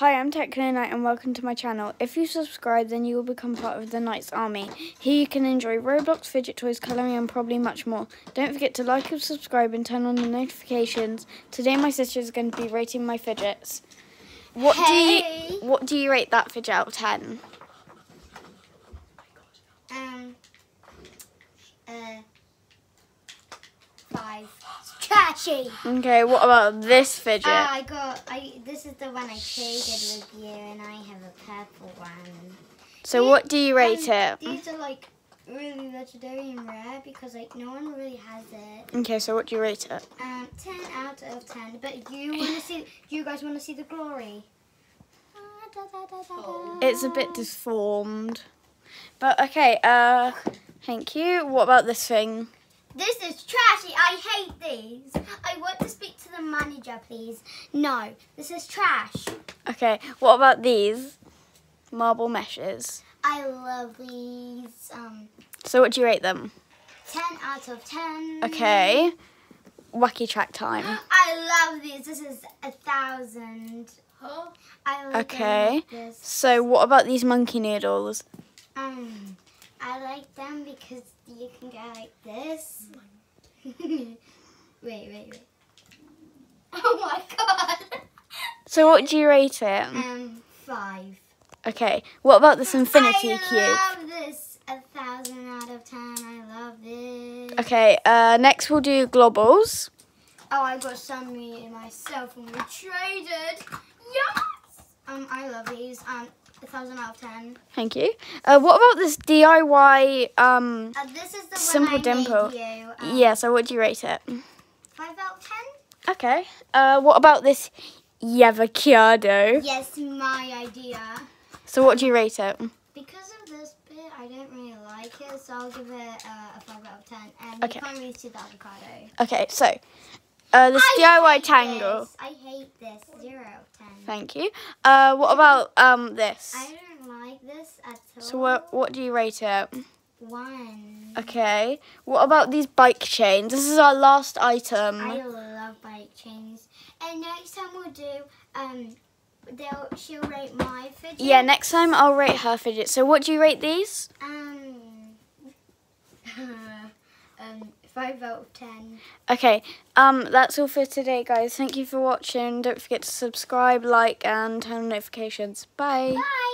Hi, I'm Techno Night and welcome to my channel. If you subscribe, then you will become part of the Knights Army. Here you can enjoy Roblox, fidget toys, colouring and probably much more. Don't forget to like and subscribe and turn on the notifications. Today my sister is going to be rating my fidgets. What do you what do you rate that fidget out of 10? Um. Uh. Five. Trashy. Okay, what about this fidget? Uh, I got. I. This is the one I traded with you, and I have a purple one. so what do you rate Um, it? These are like really legendary and rare because like no one really has it. Okay, so what do you rate it? Um, ten out of ten. But you want to see? You guys want to see the glory? It's a bit deformed. But okay, uh thank you. What about this thing? This is trashy. I hate these. I want to speak to the manager, please. No, this is trash. Okay, what about these? Marble meshes. I love these. Um, So what do you rate them? 10 out of 10. Okay. Wacky track time. I love these. This is a thousand. I like Okay. them like. So what about these monkey noodles? Um, I like them because you can go like this. wait, wait, wait. Oh my god. So what do you rate it? um, five. Okay. What about this infinity I cube? love this. A thousand out of ten. I love this. Okay, uh next we'll do globbles. Oh, I got some me myself and we traded. Yes. Um, I love these. Um, a thousand out of ten. Thank you. Uh what about this DIY um Uh, this is the Simple dimple. you. Um, yeah, so what do you rate it? Five out of ten. Okay. Uh what about this avocado? Yes, my idea. So what do you rate it? Because of this bit, I don't really like it, so I'll give it uh, a five out of ten. And Okay. you can't really see the avocado. Okay, so uh this I DIY tangle. this. I hate this. Zero ten. Thank you. Uh what about um this? I don't like this at all. So what what do you rate it? One. Okay. What about these bike chains? This is our last item. I love bike chains. And next time we'll do um they'll she'll rate my fidget. Yeah, next time I'll rate her fidget. So what do you rate these? Um um five out of ten. Okay. Um that's all for today guys. Thank you for watching. Don't forget to subscribe, like and turn on notifications. Bye. Bye.